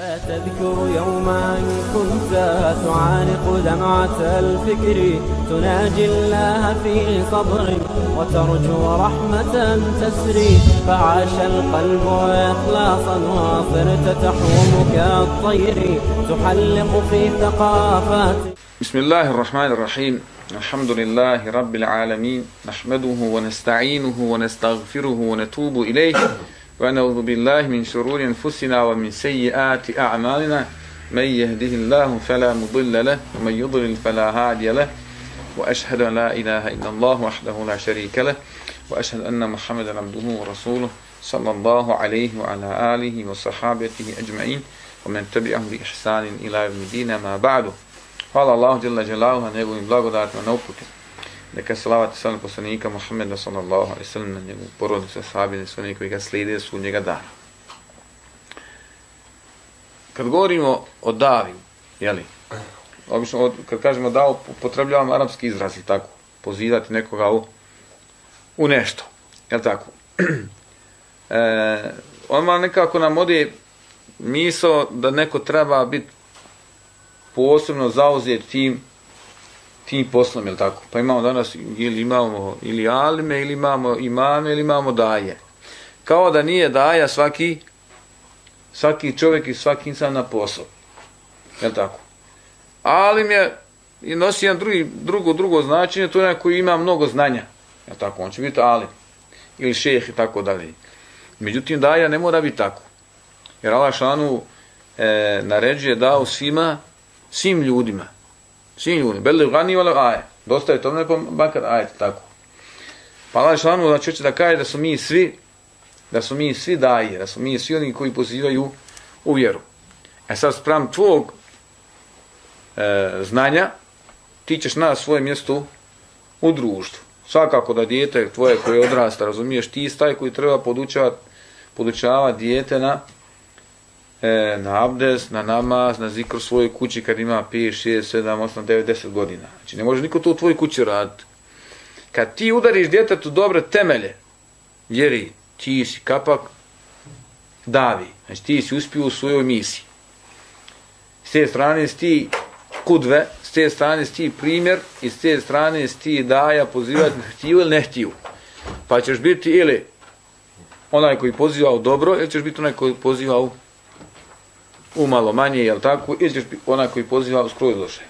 تذكر يوما كنت تعانق دمعة الفكر تناجي الله في صبر وترجو رحمة تسري فعاش القلب إخلاصا وصرت تحوم كالطير تحلق في ثقافات. بسم الله الرحمن الرحيم. الحمد لله رب العالمين. نحمده ونستعينه ونستغفره ونتوب إليه. ونعوذ بالله من شرور أنفسنا ومن سيئات أعمالنا. من يهده الله فلا مضل له ومن يضلل فلا هادي له. وأشهد أن لا إله إلا الله وحده لا شريك له. وأشهد أن محمدا عبده ورسوله صلى الله عليه وعلى آله وصحابته أجمعين. ومن تبعهم بإحسان إلى يوم الدين ما بعد. قال الله جل جلاله na njegovim blagodatima na uputu. Neka salavat i salam poslanika Muhammeda sallallahu alaihi sallam na njegovu porodicu, sahabine, sve oni koji ga slijede su njega dana. Kad govorimo o davi, jeli, obično od, kad kažemo dao, potrebljavam arapski izraz, ili tako, pozivati nekoga u, u nešto, jel tako? e, on nekako nam ode miso da neko treba biti posebno zauzeti tim tim poslom, jel tako? Pa imamo danas, ili imamo ili alime, ili imamo imame, ili imamo daje. Kao da nije daja svaki, svaki čovjek i svaki insan na posao. Jel tako? Alim je i nosi jedan drugi, drugo, drugo značenje, to je neko koji ima mnogo znanja. Jel tako? On će biti alim. Ili šeh i tako dalje. Međutim, daja ne mora biti tako. Jer Allah šanu e, naređuje dao svima, svim ljudima. Svim ljudima. Beli gani vala aje. Dosta je to ne bakar pa aje, tako. Pa Allah šanu znači hoće da kaže da su mi svi, da su mi svi daje, da su mi svi oni koji pozivaju u vjeru. E sad sprem tvog e, znanja, ti ćeš na svoje mjesto u društvu. Svakako da dijete tvoje koje odrasta, razumiješ, ti staj koji treba podučavati podučava dijete na e, na abdes, na namaz, na zikr svojoj kući kad ima 5, 6, 7, 8, 9, 10 godina. Znači ne može niko to u tvojoj kući raditi. Kad ti udariš djetetu dobre temelje, vjeri, ti si kapak, davi. Znači ti si uspio u svojoj misiji. S te strane si ti kudve, s te strane si ti primjer i s te strane si ti daja pozivati htiju ili ne htiju. Pa ćeš biti ili onaj koji poziva u dobro ili ćeš biti onaj koji poziva u u malo manje, jel tako, ili onaj koji poziva skroz loše.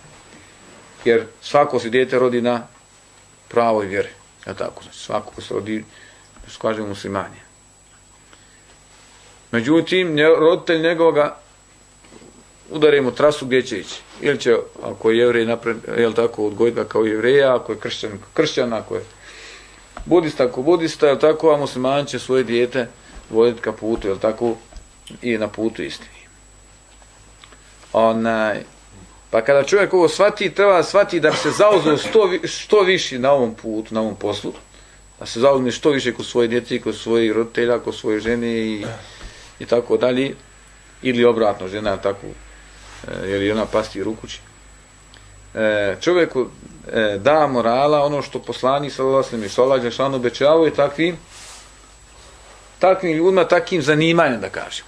Jer svako se dijete rodi na pravoj vjeri. Jel tako, znači svako ko se rodi, skaže muslimanje. Međutim, roditelj njegovoga udarimo trasu gdje će ići. Ili će, ako je jevrej napred, jel tako, odgojiti ga kao jevreja, ako je kršćan, kršćan, ako je budista, ako budista, jel tako, a musliman će svoje dijete voditi ka putu, jel tako, i na putu istini onaj, pa kada čovjek ovo shvati, treba shvati da bi se zauzeo što, što više na ovom putu, na ovom poslu, da se zauzme što više kod svoje djece, kod svojih roditelja, kod svoje žene i, i tako dalje, ili obratno, žena tako, e, jer je ona pasti u. E, čovjeku e, da morala ono što poslani sa vlastnim i Sola Đešanu obećavaju takvim takvim ljudima, takvim zanimanjem da kažem.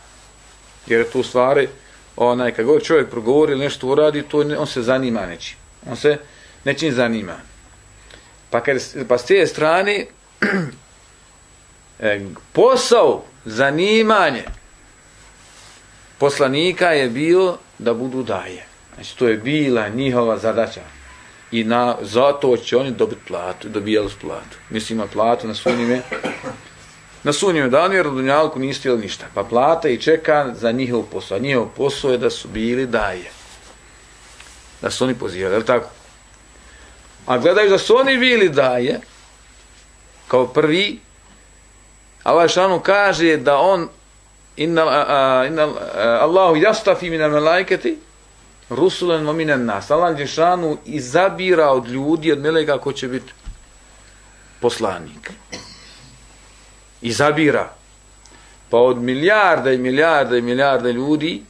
Jer je tu stvari, onaj, kad god čovjek progovori ili nešto uradi, to on se zanima nečim. On se nečim zanima. Pa, kad, pa s te strane, e, posao, zanimanje poslanika je bio da budu daje. Znači, to je bila njihova zadaća. I na, zato će oni dobiti platu, dobijali su platu. Mislim, ima platu na svojim na sunnjem danu jer u Dunjalku nisu htjeli ništa. Pa plata i čeka za njihov posao. A njihov posao je da su bili daje. Da su oni pozivali, je li tako? A gledaju da su oni bili daje, kao prvi, Allah šanu kaže da on inna, a, inna a, Allahu jastafi mina melajketi rusulen mominen nas. Allah šanu izabira od ljudi, od meleka ko će biti poslanik izabira pa od milijarda i milijarda i milijarda ljudi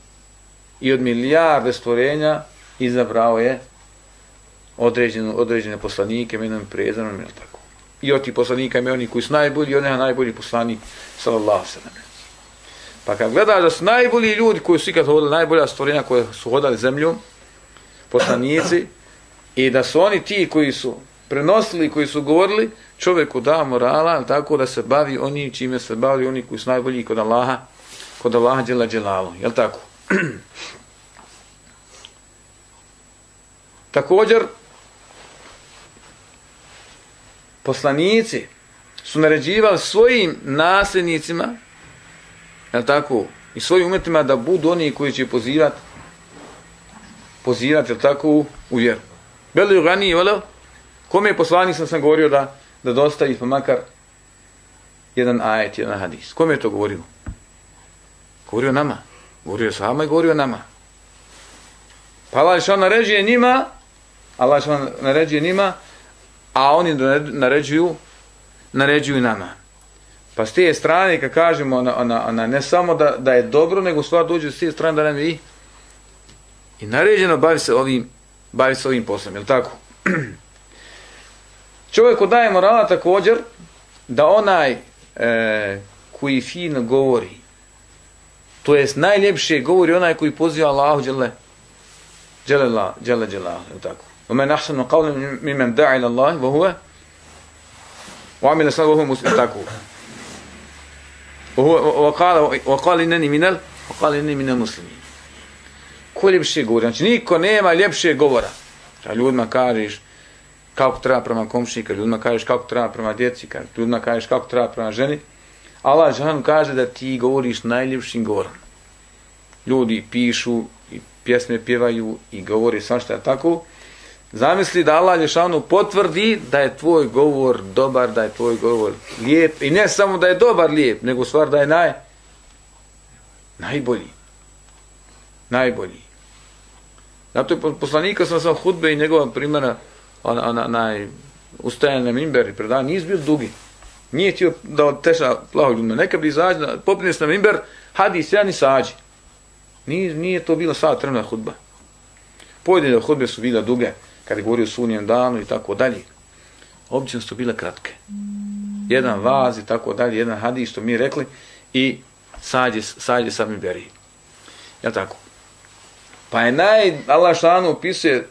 i od milijarde stvorenja izabrao je određene, određene poslanike menom prezanom ili tako. I od tih poslanika ima oni koji su najbolji i on je najbolji poslanik sallallahu sallam. Pa kad gledaš da su najbolji ljudi koji su ikad hodali, najbolja stvorenja koje su hodali zemljom, poslanici, i da su oni ti koji su prenosili, koji su govorili, čovjeku da morala, tako da se bavi oni čime se bavi oni koji su najbolji kod Allaha, kod Allaha djela djelalu. Jel tako? Također, poslanici su naređivali svojim nasljednicima, jel tako, i svojim umetima da budu oni koji će pozivati, pozivati, jel tako, u vjeru. Beli u Gani, kome je poslanik sam sam govorio da, da dostavi pa makar jedan ajet, jedan hadis. Kome je to govorio? Govorio nama. Govorio sama i govorio nama. Pa Allah što naređuje njima, Allah što naređuje njima, a oni naređuju, naređuju nama. Pa s te strane, kad kažemo, ona, ona, ona, ne samo da, da je dobro, nego stvar dođe s te strane da nam je i, i naređeno bavi se ovim, bavi se ovim poslom, je li tako? Čovjeku daje morala također da onaj e, koji fino govori, to jest najljepše govori onaj koji poziva Allahu dželle dželle la dželle dželle je tako ومن احسن قولا ممن دعا الى الله وهو وعمل صالحا وهو مسلم tako وهو وقال وقال انني من وقال انني من المسلمين ko ljepše govori znači niko nema ljepše govora da ljudima kažeš kako treba prema komšiji, kad ljudima kažeš kako treba prema djeci, kad ljudima kažeš kako treba prema ženi, Allah Žahanu kaže da ti govoriš najljepšim govorom. Ljudi pišu i pjesme pjevaju i govori svašta tako. Zamisli da Allah Žahanu potvrdi da je tvoj govor dobar, da je tvoj govor lijep. I ne samo da je dobar lijep, nego stvar da je naj, najbolji. Najbolji. Zato je poslanika sam sam hudbe i njegova primjera on, on, onaj ustajan na mimber i predan, nije bio dugi. Nije htio da teša plaho ljudima. Neka bi izađe, popine se na mimber, hadi se, ni sađi. Nije, nije to bila sva trena hudba. Pojedine hudbe su bila duge, kada je govorio o sunijem danu i tako dalje. Obično su bile kratke. Jedan vaz i tako dalje, jedan hadis što mi rekli i sađe, sađe sa mimberi. Ja tako? Pa je naj, Allah šanu opisuje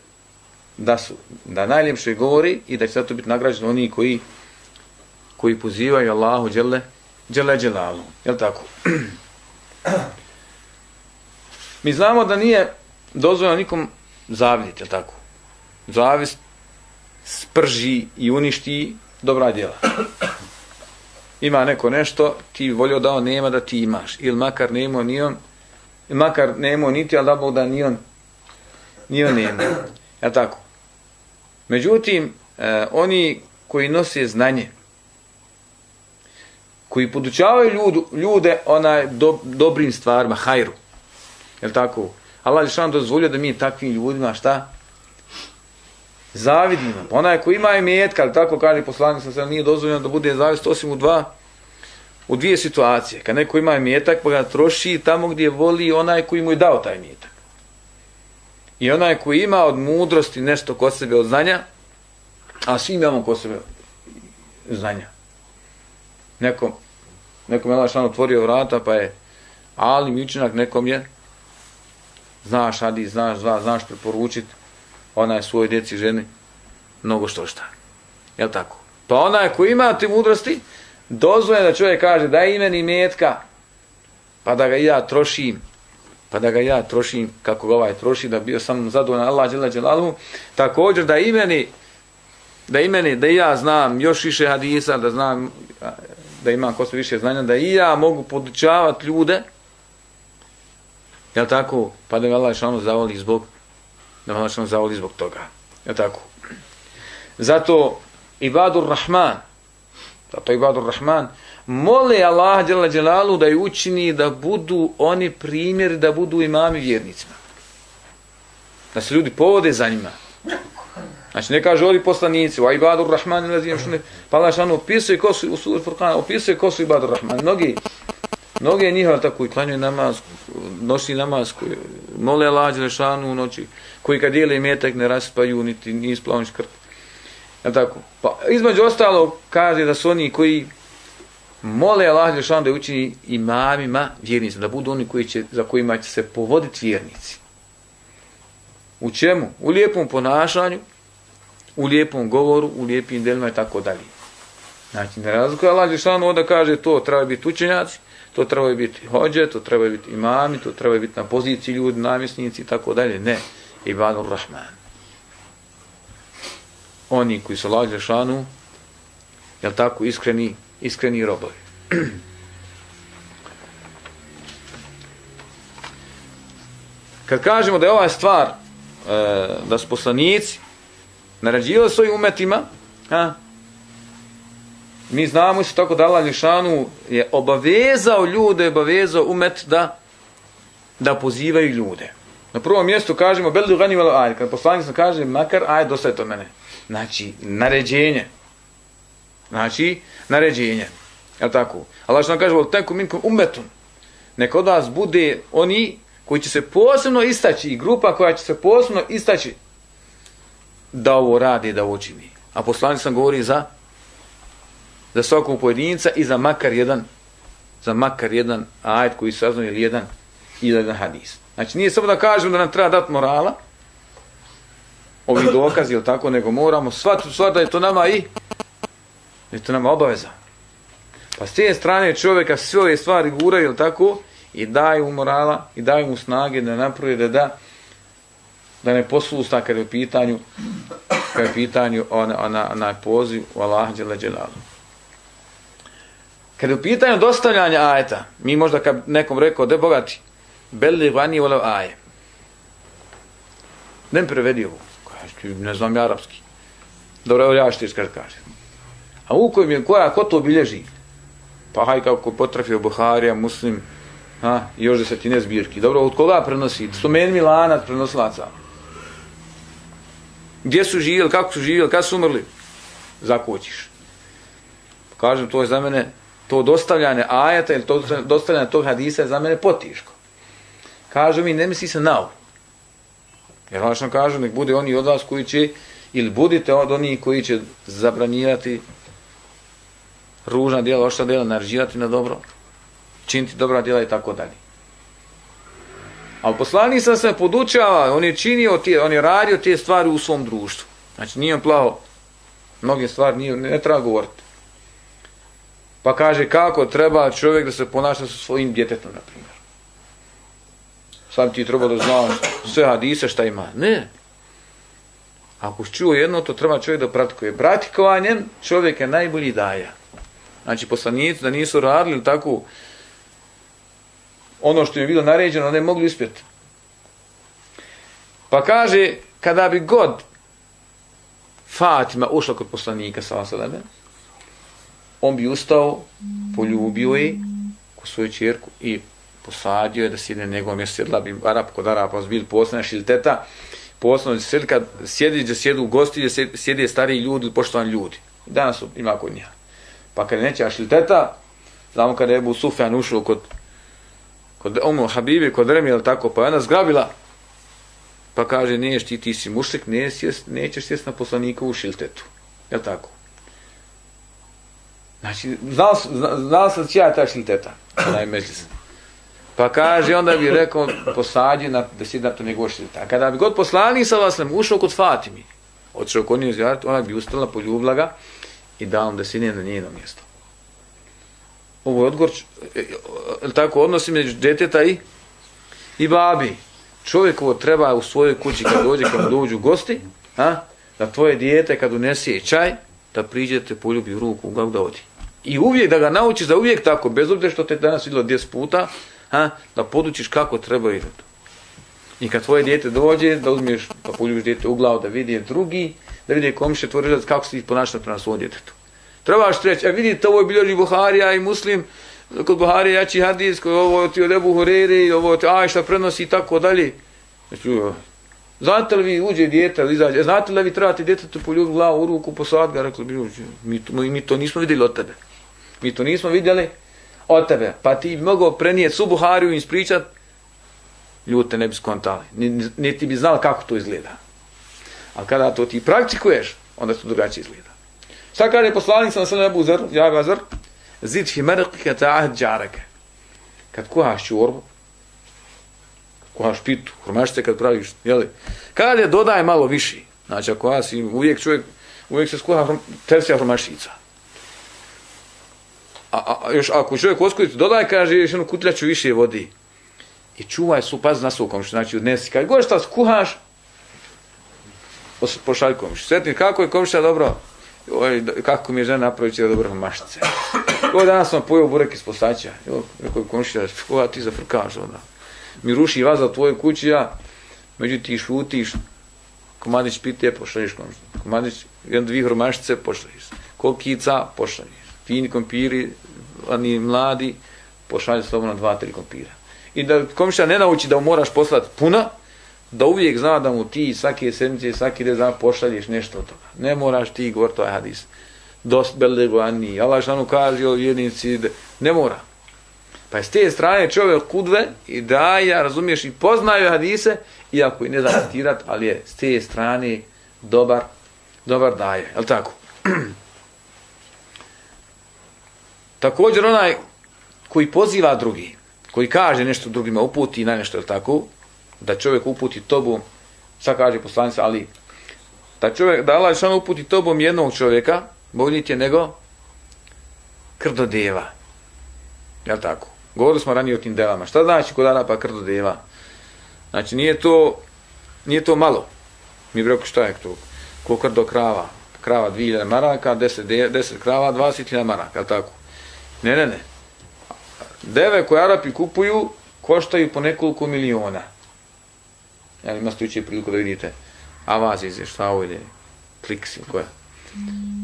da su da najljepše govori i da će zato biti nagrađeni oni koji koji pozivaju Allahu dželle dželle dželalu. Je tako? Mi znamo da nije dozvoljeno nikom zaviditi, je tako? Zavist sprži i uništi dobra djela. Ima neko nešto, ti volio da on nema da ti imaš. Ili makar nemo ni on, makar nemo niti, ali da Bog da ni on, ni on nema. Je tako? Međutim, e, oni koji nose znanje, koji podučavaju ljudu, ljude onaj do, dobrim stvarima, hajru, je tako? Allah je dozvolio da mi takvim ljudima šta? Zavidnima. Onaj koji ima imetka, ali tako kaže poslanik, sam se nije dozvoljeno da bude zavist osim u dva, u dvije situacije. Kad neko ima imetak, pa ga troši tamo gdje voli onaj koji mu je dao taj imetak. I onaj koji ima od mudrosti nešto kod sebe od znanja, a svi imamo kod sebe znanja. Nekom, nekom je Allah otvorio vrata, pa je ali mi učinak nekom je znaš adi, znaš, znaš, znaš preporučit onaj svoj djeci ženi mnogo što šta. Jel tako? Pa onaj koji ima te mudrosti, dozvoje da čovjek kaže da je imeni metka, pa da ga ja trošim, pa da ga ja trošim kako ga ovaj troši, da bio sam zadovoljan. Allah dželle dželalu, također da imeni da imeni da ja znam još više hadisa, da znam da imam ko više znanja, da i ja mogu podučavati ljude, jel tako, pa da me Allah šalno zavoli zbog, da me Allah zavoli zbog toga, jel tako. Zato Ibadur Rahman, zato Ibadur Rahman, mole Allah dželle dželalu da ju učini da budu oni primjeri da budu imami vjernicima. Da se ljudi povode za njima. Znači ne kaže ovi poslanici, wa ibadur rahman allazina shune, pa Allah šanu opisuje ko su u suri Furqan, opisuje ko su ibadur rahman. Mnogi mnogi njihova tako i klanjaju namaz, nosi namaz, koji mole Allah dželle u noći, koji kad dijele metak ne raspaju niti ni isplavni krpu Je tako. Pa između ostalo kaže da su oni koji mole Allah Đelešanu da učini imamima vjernicima, da budu oni koji će, za kojima će se povoditi vjernici. U čemu? U lijepom ponašanju, u lijepom govoru, u lijepim delima i tako dalje. Znači, ne razlikuje Allah Đelešanu onda kaže to treba biti učenjaci, to treba biti hođe, to treba biti imami, to treba biti na poziciji ljudi, namjesnici i tako dalje. Ne. Ibadur Rahman. Oni koji su Allah Đelešanu, jel tako, iskreni, iskreni robovi. Kad kažemo da je ova stvar, e, da su poslanici narađivali svojim umetima, a, mi znamo isto tako da Allah Lješanu je obavezao ljude, obavezao umet da da pozivaju ljude. Na prvom mjestu kažemo, belu gani velo Ajde, kad poslanik kaže, makar ajde dosta je to mene. Znači, naređenje. Znači, naređenje. Je tako? Allah što nam kaže, teku minkom umetun. Neka od vas bude oni koji će se posebno istaći i grupa koja će se posebno istaći da ovo radi, da ovo čini. A poslanik sam govori za za svakog pojedinca i za makar jedan za makar jedan ajet koji saznaju ili jedan ili jedan hadis. Znači nije samo da kažemo da nam treba dati morala ovi dokazi ili tako, nego moramo shvatiti sva da je to nama i je to nama obaveza. Pa s te strane čovjeka sve ove stvari guraju ili tako i daju mu morala i daju mu snage da napravi da da da ne posusta kada je u pitanju kada je u pitanju ona, ona, ona poziv u Allah džele. Kad je u pitanju dostavljanja ajeta, mi možda kad nekom rekao, de bogati, beli vani volav aje. Ne prevedi ovo. Ne znam ja arapski. Dobro, evo ja što ti kaže. A u kojem je, koja, ko to obilježi? Pa haj kako potrafio Buharija, muslim, ha, i još desetine zbirki. Dobro, od koga prenosi? Su men Milanac prenosilaca. Gdje su živjeli, kako su živjeli, kada su umrli? Zakočiš. Pa kažem, to je za mene to dostavljanje ajeta ili to dostavljanje tog hadisa je za mene potiško. Kažu mi, ne misli se na ovo. Jer ono što kaže, nek bude oni od vas koji će, ili budite od onih koji će zabranjivati ružna djela, ošta djela, naređivati na dobro, činiti dobra djela i tako dalje. Ali poslanik sam se podučava, on je činio, te, on je radio te stvari u svom društvu. Znači nije on plaho, mnoge stvari nije, ne, ne treba govoriti. Pa kaže kako treba čovjek da se ponaša sa svojim djetetom, na primjer. Sad ti treba da znaš sve hadise šta ima. Ne. Ako čuo jedno, to treba čovjek da pratikuje. Pratikovanjem čovjek je najbolji daja. Znači poslanici da nisu radili tako ono što je bilo naređeno, ne mogli uspjeti. Pa kaže, kada bi god Fatima ušla kod poslanika sa Vasaleme, on bi ustao, poljubio je ko svoju čerku i posadio je da sjedne njegovom mjestu, sjedla bi Arab kod Araba, bili posljedna šilteta, posljedno sjedi kad sjedi gdje sjedu gosti, da sjede stariji ljudi, poštovani ljudi. Danas su, ima kod njih. Pa kad neće šilteta, znamo kada je Ebu Sufjan ušao kod kod Omu Habibi, kod Remi, ili tako, pa je ona zgrabila, pa kaže, neš ti, ti si mušlik, ne sjest, nećeš sjest na poslanikovu šiltetu. Je tako? Znači, znao, znao sam čija ta šilteta, onaj međlis. Pa kaže, onda bi rekao, posađi na, da si na to njegovu šilteta. A kada bi god poslani sa vas ušao kod Fatimi, odšao kod nje zjarati, ona bi ustala, poljubila ga i dao da si na njeno mjesto. Ovo je odgovor, e, e, je tako, odnosi među djeteta i, i babi. Čovjek ovo treba u svojoj kući kad dođe, kad dođu gosti, a, da tvoje dijete kad unese čaj, da priđete, poljubi u ruku, kako da odi. I uvijek da ga naučiš da uvijek tako, bez obzira što te danas vidjelo 10 puta, ha, da podučiš kako treba vidjeti. I kad tvoje dijete dođe, da uzmiješ, da poljubiš dijete u glavu, da vidi drugi, da vidi komšije tvoj režac, kako se ih ponaša prema svom djetetu. Trebaš reći, a e, vidite, ovo je bilježi Buharija i Muslim, kod Buharija jači hadis, koji ovo ti od Ebu Hureri, ovo ti Ajša prenosi i tako dalje. Znači, znate li vi uđe dijete ili izađe, e, znate li vi trebate djetetu poljubiti glavu u ruku, posad ga, rekli bi, mi, mi, mi to nismo vidjeli od tebe. Mi to nismo vidjeli od tebe. Pa ti bi mogao prenijeti su Buhariju i ispričat, ljudi te ne bi skontali. Niti bi znali kako to izgleda. A kada to ti praktikuješ, onda to drugačije izgleda. Šta kada je poslanik sam sve nebu zr, ja ga zr, zid fi marqika ta'ahd jaraka. Kad kuhaš čorbu, kuhaš pitu, hromašte kad praviš, jeli? Kad je dodaj malo viši. Znači, ako vas uvijek čovjek, uvijek se skuha tersija hromaštica. A, a, još ako čovjek oskudicu dodaje, kaže, još jednu kutljaču više vodi. I čuvaj su, paz na svoj komšu, znači odnesi. Kad god šta skuhaš, pošalj komšu. Sretni, kako je komša dobro? Oj, kako mi je žena napravit će dobro mašice. Ovo danas sam pojao burek iz posaća. Rekao je komšija, koja ti zafrkaš onda? Mi ruši vas za tvojoj kući, ja. međutim šutiš, komadić pite, pošalješ komšu. Komadić, jedan dvih romašice, pošalješ. Kokica, pošalješ. Fini kompiri, oni mladi, pošalješ slobodno dva, tri kompira. I da komšija ne nauči da moraš poslati puna, da uvijek zna da mu ti svake sedmice, svaki dan pošalješ nešto od toga. Ne moraš ti govoriti ovaj hadis. Dost belego ani. Allah što kaže o vjernici, ne mora. Pa je s te strane čovjek kudve i daja, razumiješ, i poznaju hadise, iako i ne zna citirat, ali je s te strane dobar, dobar daje. Je li tako? Također onaj koji poziva drugi, koji kaže nešto drugima, uputi na nešto, je tako? da čovjek uputi tobom, šta kaže poslanica, ali da čovjek, da Allah samo uputi tobom jednog čovjeka, bolji ti je nego krdo deva. Jel tako? Govorili smo ranije o tim delama. Šta znači kod Arapa krdo deva? Znači nije to, nije to malo. Mi bi rekao šta je to? Ko krdo krava? Krava 2000 maraka, 10, 10 krava, 20.000 maraka, jel tako? Ne, ne, ne. Deve koje Arapi kupuju koštaju po nekoliko miliona. Ja ima stujući priliku da vidite Avaz šta ili kliks ili koja.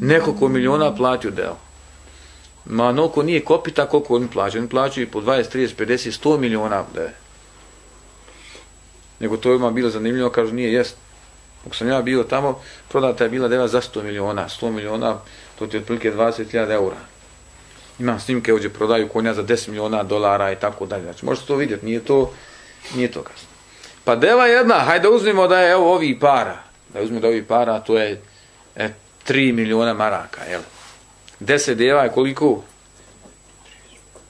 Nekoliko miliona platio deo. Ma noko nije kopita koliko oni plaćaju. Oni plaćaju po 20, 30, 50, 100 miliona deve. Nego to ima bilo zanimljivo, kažu nije jest. Ako sam ja bio tamo, prodata je bila deva za 100 miliona. 100 miliona, to ti je otprilike 20.000 eura. Imam snimke, ovdje prodaju konja za 10 miliona dolara i tako dalje. Znači, možete to vidjeti, nije to, nije to kasno. Pa deva jedna, hajde uzmimo da je evo ovi para. Da uzmimo da ovi para, to je e, 3 miliona maraka, jel? 10 deva je koliko?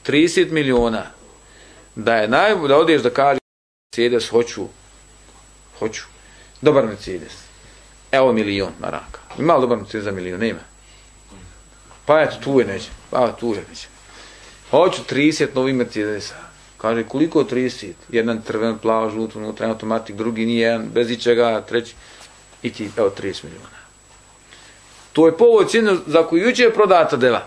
30 miliona. Da je naj, da odeš da kaže Mercedes, hoću, hoću, dobar Mercedes. Evo milion maraka. Ima li dobar Mercedes za milion? Nema. Pa eto, tu je neće. Pa tu je neće. Hoću 30 novih Mercedesa. Kaže, koliko 30? Jedan trven, plavo, žut, unutra, automatik, drugi nije jedan, bez ičega, treći. I ti, evo, 30 miliona. To je povod cijenu za koju juče je prodata deva.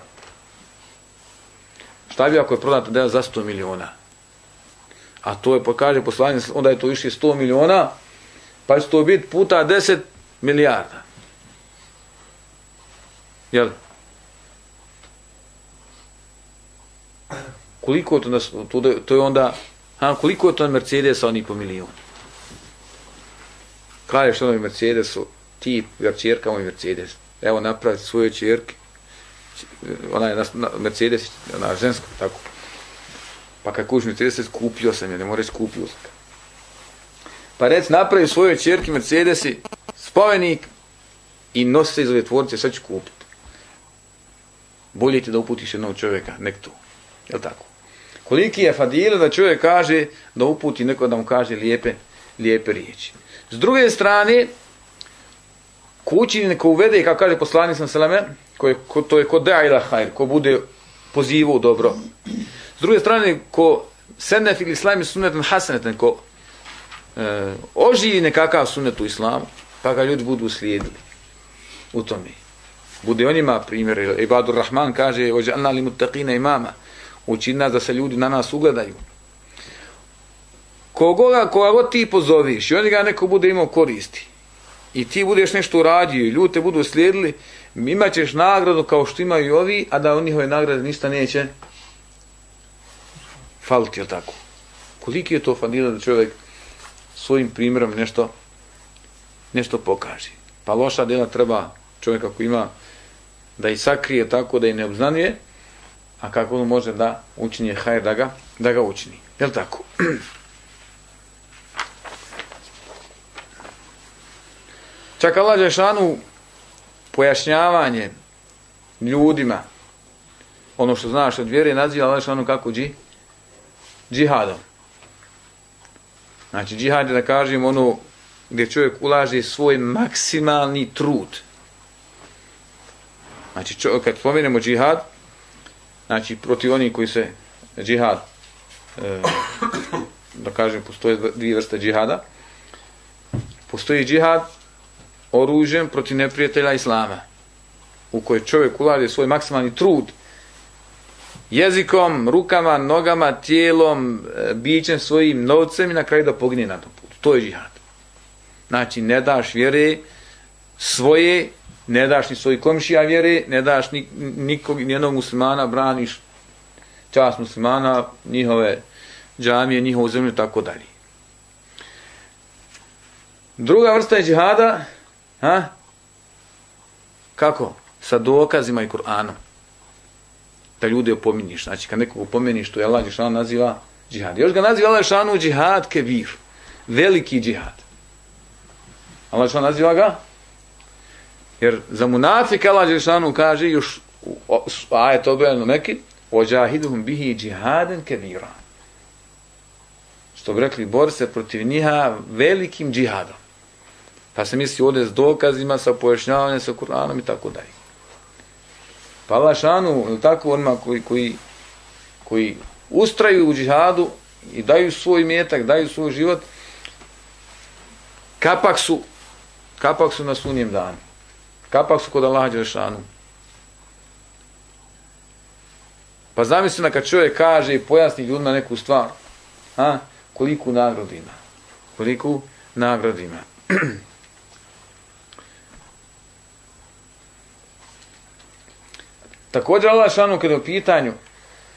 Šta bi ako je prodata deva za 100 miliona? A to je, pa kaže poslanje, onda je to išli 100 miliona, pa će to biti puta 10 milijarda. Jel? Koliko to, nas, to, to je onda, ha, koliko je to Mercedes oni po milijun? Kažeš onoj Mercedesu, ti, ja čerka moj Mercedes, evo napravi svoje čerke, ona je na, na, Mercedes, ona je žensko, tako. Pa kako kuš Mercedes, kupio sam je, ne moraš kupio sam. Pa rec, napravi svoje čerke Mercedesi, spomenik i nosi se iz ove tvornice, sad ću kupiti. Bolje ti da uputiš jednog čovjeka, nek tu. Jel tako? Koliki je fadila da čovjek kaže da uputi neko da mu kaže lijepe, lijepe riječi. S druge strane, kući neko uvede, kako kaže poslanik sam selame, ko je, ko, to je ko da ila hajr, ko bude pozivao dobro. S druge strane, ko senef ili islami sunetan hasanetan, ko e, oživi nekakav sunet u islamu, pa ga ljudi budu slijedili u tome. Bude onima primjer, Ibadur Rahman kaže, ođe anna li mutaqina imama, učini nas da se ljudi na nas ugledaju. Kogoga, koga god ti pozoviš i oni ga neko bude imao koristi i ti budeš nešto uradio i ljudi te budu slijedili, imat ćeš nagradu kao što imaju ovi, a da oni njihove nagrade ništa neće faliti, je tako? Koliki je to fadila da čovjek svojim primjerom nešto nešto pokaže. Pa loša djela treba čovjek ako ima da i sakrije tako da i ne obznanije, a kako on može da učini hajr da ga, da ga učini. Je tako? Čak Allah Žešanu pojašnjavanje ljudima ono što znaš od vjere, naziva Allah Žešanu kako dži? Džihadom. Znači, džihad je da kažem ono gdje čovjek ulaže svoj maksimalni trud. Znači, čo, kad spomenemo džihad, znači, protiv onih koji se džihad, e, da kažem, postoje dvije vrste džihada, postoji džihad oružjem protiv neprijatelja Islama, u kojoj čovjek ulaže svoj maksimalni trud, jezikom, rukama, nogama, tijelom, e, bićem svojim novcem i na kraju da pogine na tom putu. To je džihad. Znači, ne daš vjere svoje, ne daš ni svoj komšija vjere, ne daš ni, nikog, nijednog muslimana, braniš čast muslimana, njihove džamije, njihovu zemlju, tako dalje. Druga vrsta je džihada, ha? kako? Sa dokazima i Kur'anom da ljude opominiš. Znači, kad nekog opominiš, to je Allah Žešanu naziva džihad. Još ga naziva Allah Žešanu džihad kebir. Veliki džihad. Allah Žešanu naziva ga? Jer za munafika Allah Đelešanu kaže još a objavljeno neki ođahiduhum bihi džihaden kebira. Što bi rekli, bor se protiv njiha velikim džihadom. Pa se misli ovdje s dokazima, sa pojašnjavanjem, sa Kur'anom i tako dalje. Pa Allah šanu, tako onima koji, koji, koji ustraju u džihadu i daju svoj metak, daju svoj život, kapak su, kapak su na sunjem danu. Kapak su kod Allaha Đelešanu. Pa zamislite kad čovjek kaže i pojasni ljudima neku stvar, a, koliku nagradu ima. Koliku nagradu ima. Također Allah šanu kada u pitanju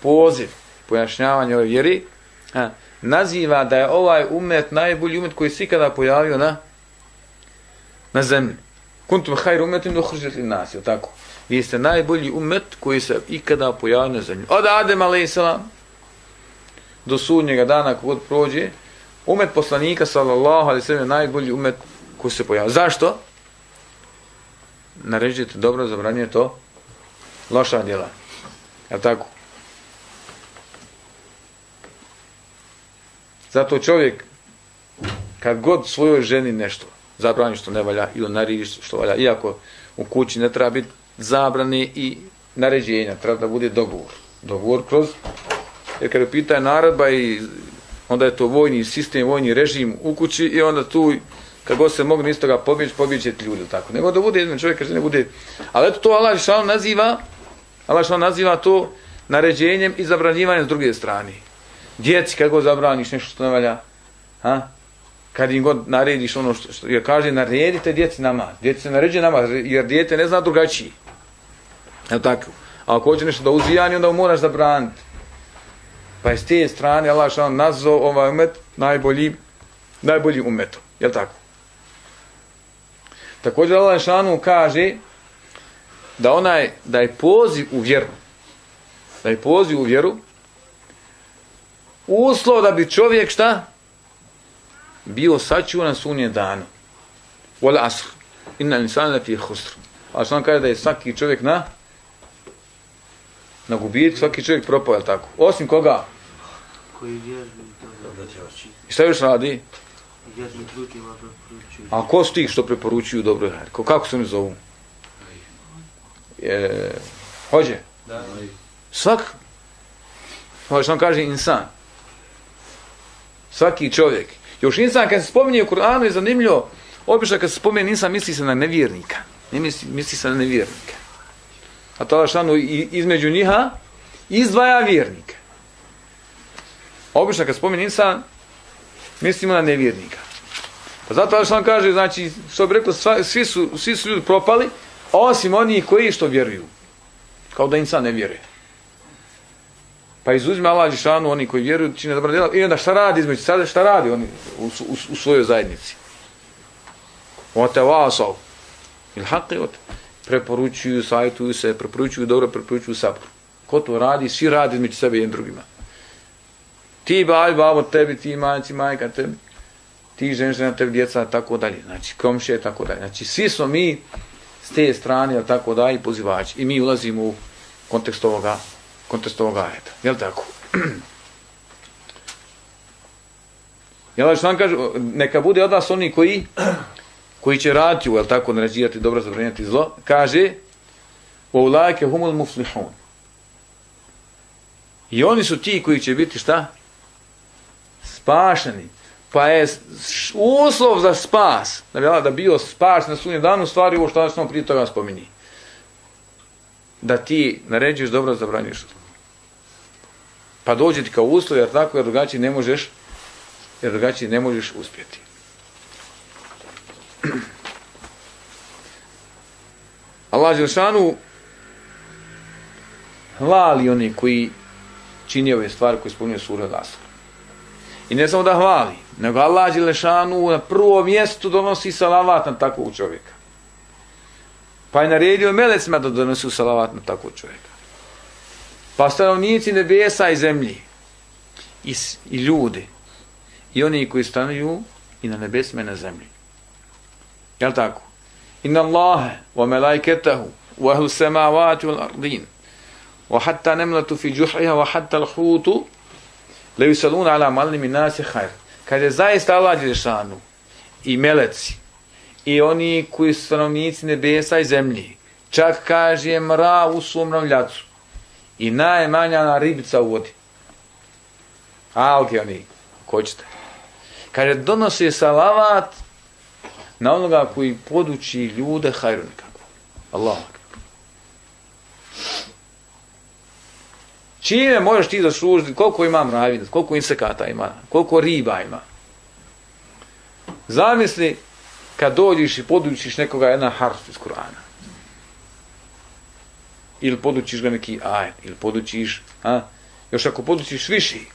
poziv, pojašnjavanje ove vjeri, a, naziva da je ovaj umet najbolji umet koji se ikada pojavio na na zemlji. Kuntum hajr umetim do hržet li nas, je tako? Vi ste najbolji umet koji se ikada pojavio na zemlji. Od Adem a.s. do sudnjega dana kogod prođe, umet poslanika sallallahu alaihi sallam je najbolji umet koji se pojavio. Zašto? Naređujete dobro, zabranjuje to loša djela. Je tako? Zato čovjek, kad god svojoj ženi nešto zabrani što ne valja ili narediš što valja, iako u kući ne treba biti zabrane i naređenja, treba da bude dogovor. Dogovor kroz, jer kada pita naredba i onda je to vojni sistem, vojni režim u kući i onda tu kad god se mogu iz toga pobjeći, pobjeći ljudi, tako. Nego da bude jedan čovjek, kaže ne bude. Ali eto to Allah šal naziva Allah šal naziva to naređenjem i zabranjivanjem s druge strane. Djeci, kad god zabraniš nešto što ne valja, ha? Kad im god narediš ono što, što jer kaže, naredite djeci nama. Djeci se naređuje nama, jer djete ne zna drugačiji. Evo tako. A ako hoće nešto da uzijani, onda moraš zabraniti. Pa je s te strane Allah što nazvao ovaj umet najbolji, najbolji umetom. Jel tako? Također Allah šanu kaže da onaj da je poziv u vjeru da je poziv u vjeru uslov da bi čovjek šta bio sačuvan sunje danu wal asr. Inna insana fi khusr. A što kaže da je svaki čovjek na na gubit svaki čovjek propao tako? Osim koga? Koji vjeruje i šta još radi? A ko su ti što preporučuju dobro kako se mi zovu? E, hođe. Da. Svak, ovo što on kaže insan. Svaki čovjek. Još insan kad se spominje u Kur'anu je zanimljivo, obično kad se spominje insan misli se na nevjernika. Ne misli, misli se na nevjernika. A to je ono što između njiha izdvaja vjernika. Obično kad spomeni spominje insan, mislimo na nevjernika. Pa zato što on kaže, znači, što bi rekao, svi su, svi su ljudi propali, Osim oni koji što vjeruju. Kao da insan ne vjeruje. Pa izuzme Allah Žešanu, oni koji vjeruju, čine dobra djela. I onda šta radi između sada, šta radi oni u, u, u svojoj zajednici? Ote vasov. Il haqi ote. Preporučuju, sajtuju se, preporučuju dobro, preporučuju sabor. Ko to radi? Svi radi između sebe i drugima. Ti baj, babo, tebi, ti majci, majka, tebi. Ti ženžena, tebi djeca, tako dalje. Znači, komšije, tako dalje. Znači, svi smo mi s te strane, tako dalje, pozivači. I mi ulazimo u kontekst ovoga, kontekstu ovog ajeta. Je li tako? Ja što vam kaže, neka bude od vas oni koji koji će raditi, je li tako, naređivati dobro, zabranjati zlo, kaže u ulajke humul muflihun. I oni su ti koji će biti šta? Spašeni. Pa je uslov za spas, da bi da bio spas na sunjem danu, stvari ovo što smo prije toga spomini. Da ti naređuješ dobro, zabranjuješ zlo. Pa dođe ti kao uslov, jer tako, jer drugačije ne možeš, jer drugačije ne možeš uspjeti. Allah Želšanu hvali oni koji čini ove stvari koje spominje sura Lasr. I ne samo da hvali, nego Allah Želšanu na prvo mjestu donosi salavat na takvog čovjeka. Pa je naredio melecima da donosi salavat na takvog čovjeka. Pa stanovnici nebesa i zemlji i, i ljudi i oni koji stanuju i na nebesima i na zemlji. Jel tako? Inna Allahe wa melaiketahu wa ahlu samavati wal ardin wa hatta nemlatu fi juhriha wa hatta l'hutu le yusaluna ala malni min nasi khair. Kad je zaista Allah Đelešanu i meleci i oni koji su stanovnici nebesa i zemlji, čak kaže mra u svom mravljacu i najmanja na ribica u vodi. Alge oni, ko ćete. Kaže, donosi salavat na onoga koji poduči ljude hajru nekako. Allah. Čime možeš ti zaslužiti, koliko ima mravinac, koliko insekata ima, koliko riba ima. Zamisli kad dođeš i podučiš nekoga jedan harf iz Kur'ana. Ili podučiš ga neki ajet, ili podučiš, a? još ako podučiš viši,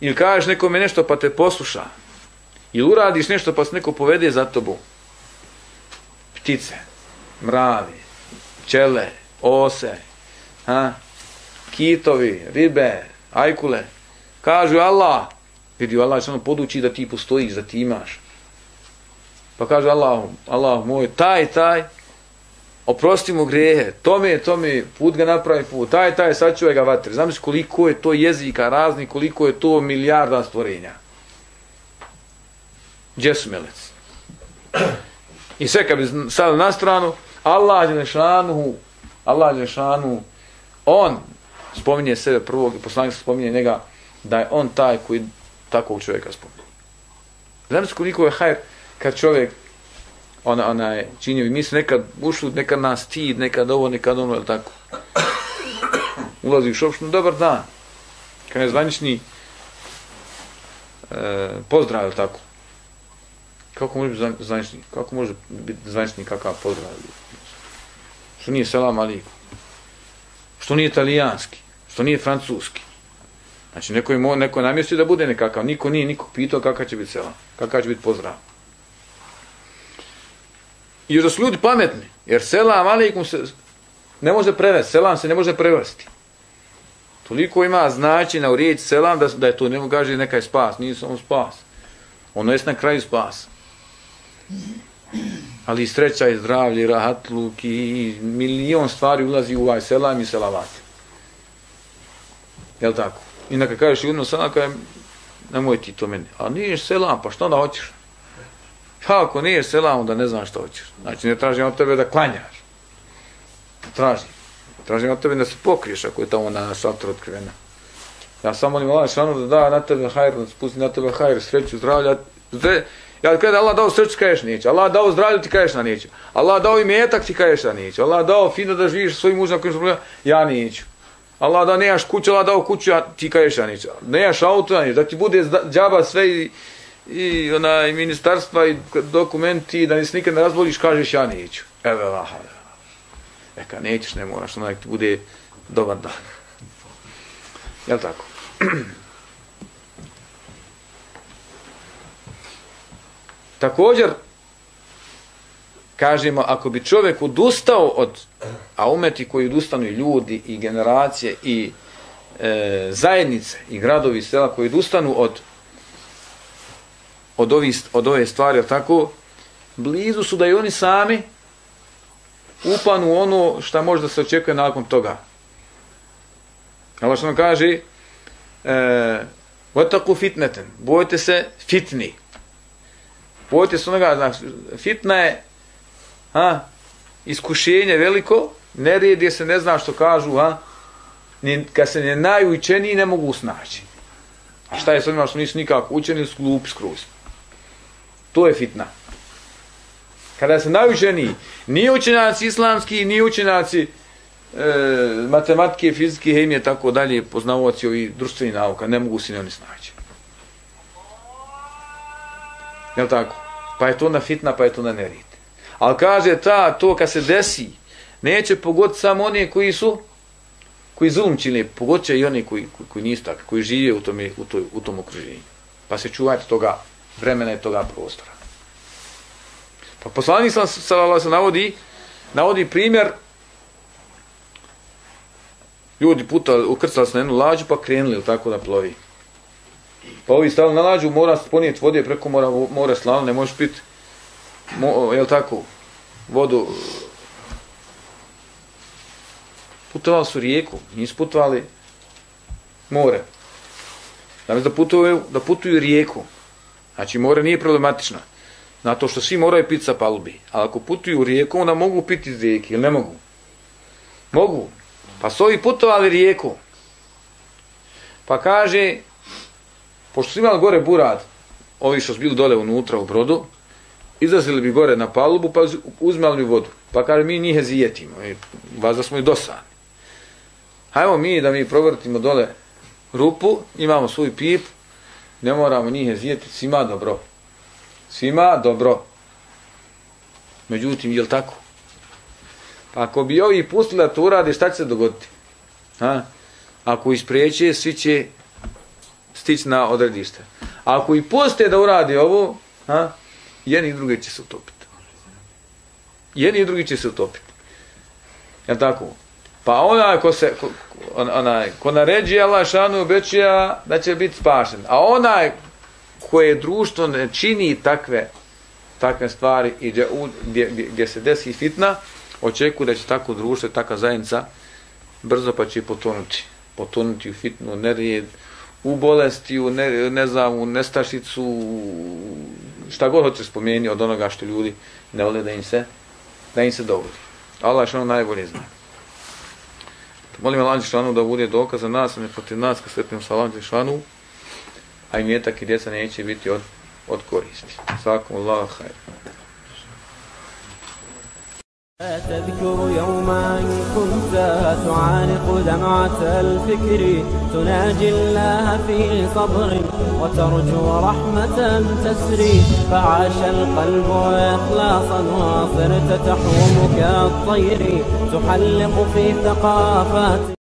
ili kažeš nekome nešto pa te posluša, ili uradiš nešto pa se neko povede za tobu, ptice, mravi, pčele, ose, ha? kitovi, ribe, ajkule, kažu Allah, vidi Allah samo ono poduči da ti postojiš, da ti imaš. Pa kaže Allah, Allah moj, taj, taj, oprosti mu grehe, tome, tome, put ga napravi put, taj, taj, sačuvaj ga vatre. Znam koliko je to jezika razni, koliko je to milijarda stvorenja. Gdje su melec? I sve kad bi sad na stranu, Allah je nešanu, Allah je nešanu, on spominje sebe prvog, poslanik spominje njega, da je on taj koji takvog čovjeka spominje. Znam koliko je hajr kad čovjek ona, ona je činio i mi se nekad ušli, nekad nas stid, nekad ovo, nekad ono, ili tako. Ulazi u šopštinu, dobar dan. Kada je zvanični e, pozdrav, ili tako. Kako može biti zvanični? Kako može biti zvanični kakav pozdrav? Što nije selam aliku? Što nije italijanski? Što nije francuski? Znači, neko je, neko je namjestio da bude nekakav. Niko nije nikog pitao kakav će biti selam. Kakav će biti pozdrav. I još da su ljudi pametni, jer selam alaikum se ne može prevesti, selam se ne može prevesti. Toliko ima značina u riječi selam da, da je to, nemo kaže neka je spas, nije samo spas. Ono je na kraju spas. Ali i sreća i zdravlje, rahatluk i milion stvari ulazi u ovaj selam i selavat. Jel tako? I neka kažeš jedno selam, kaže, nemoj ti to meni. A nije selam, pa što onda hoćeš? Pa ako nije selam, onda ne znam što hoćeš. Znači, ne tražim od tebe da klanjaš. Tražim. Tražim od tebe da se pokriješ ako je tamo na šatru otkrivena. Ja samo molim Allah šanu da da na tebe hajr, da spusti na tebe hajr, sreću, zdravlja. Zde, ja kada Allah dao sreću, kažeš neće. Allah dao zdravlje, ti kažeš na neće. Allah dao i metak, ti kažeš na neće. Allah dao fino da živiš svojim mužem, kojim problema, ja neću. Allah da nemaš kuću, Allah dao kuću, ja ti kažeš na neće. Nemaš auto, neće. Da ti bude džaba sve i i onaj ministarstva i dokumenti da nisi nikad ne razboliš, kažeš ja neću. Evo, laha. Eka, nećeš, ne moraš, onaj ti bude dobar dan. Jel tako? Također, kažemo, ako bi čovjek odustao od, a umeti koji odustanu i ljudi i generacije i e, zajednice i gradovi i sela koji odustanu od od, ovi, od ove stvari, tako, blizu su da i oni sami upanu ono što možda se očekuje nakon toga. Allah što nam kaže e, Vataku fitneten, bojte se fitni. Bojte se onoga, znači, fitna je ha, iskušenje veliko, nered je se ne zna što kažu, ha, ni, kad se ne najučeniji ne mogu snaći. A šta je s onima što nisu nikako učeni, su glupi skroz. To je fitna. Kada se naučeni, ni učenjaci islamski, ni učenjaci e, matematike, fizike, hemije, tako dalje, poznavoci ovih društvenih nauka, ne mogu se ni oni snaći. Jel tako? Pa je to na fitna, pa je to na nerit. Ali kaže ta, to kad se desi, neće pogoditi samo one koji su koji zulum čine, pogodit će i oni koji, koji, koji nisu takvi, koji žive u tome, u, toj, u tom okruženju. Pa se čuvajte toga vremena i toga prostora. Pa poslanik sam se navodi, navodi primjer ljudi puta ukrcali se na jednu lađu pa krenuli tako da plovi. Pa ovi stali na lađu, mora ponijeti vode preko mora, mora slano, ne možeš piti, mo, je tako, vodu putovali su rijeku, nisu putovali more. Znači da putuju, da putuju rijeku. Znači more nije problematično. Zato što svi moraju piti sa palubi. Ali ako putuju u rijeku, onda mogu piti iz rijeke, ili ne mogu? Mogu. Pa su ovi putovali rijeku. Pa kaže, pošto su imali gore burad, ovi što su bili dole unutra u brodu, izlazili bi gore na palubu, pa uzmali bi vodu. Pa kaže, mi njih zijetimo. E, Vas da smo i dosadni. Hajmo mi da mi provrtimo dole rupu, imamo svoj pip, ne moramo njih zijeti, svima dobro. Svima dobro. Međutim, je tako? Pa ako bi ovi pustili da to urade, šta će se dogoditi? Ha? Ako ispreće, svi će stići na odredište. Ako i poste da urade ovo, ha? jedni i drugi će se utopiti. Jedni i drugi će se utopiti. Je tako? Pa onaj ko se, ko, on, onaj, ko naređi Allah šanu obećija da će biti spašen. A onaj koje društvo ne čini takve takve stvari i gdje, gdje, gdje se desi fitna, očekuje da će tako društvo, taka zajednica brzo pa će potonuti. Potonuti u fitnu, nerijed, u bolesti, u ne, ne znam, u nestašicu, šta god hoće spomeni od onoga što ljudi ne vole da im se, da im se dogodi. Allah što najbolje zna. Molim Allah Đešanu da bude dokaz za nas, a ne protiv nas, kad sretnemo sa Allah Đešanu, a i mjetak i djeca neće biti od, od koristi. Svakom Allah, hajde. تذكر يوما كنت تعانق دمعة الفكر تناجي الله في صبر وترجو رحمة تسري فعاش القلب إخلاصا وصرت تحوم كالطير تحلق في ثقافات